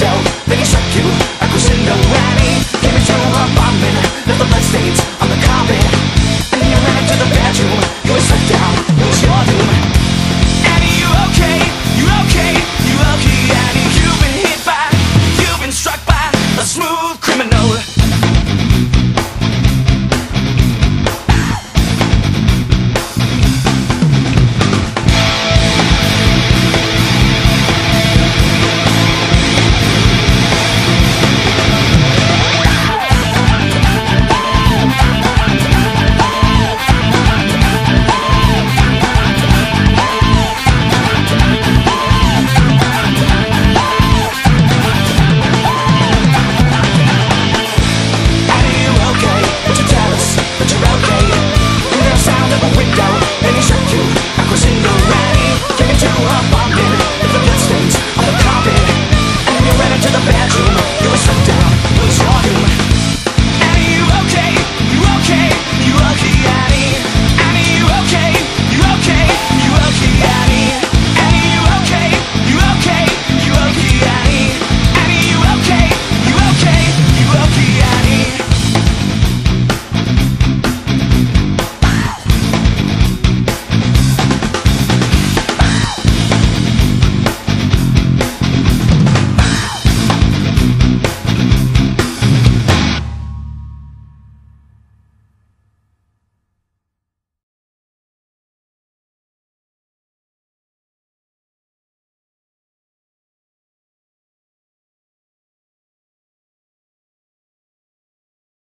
don't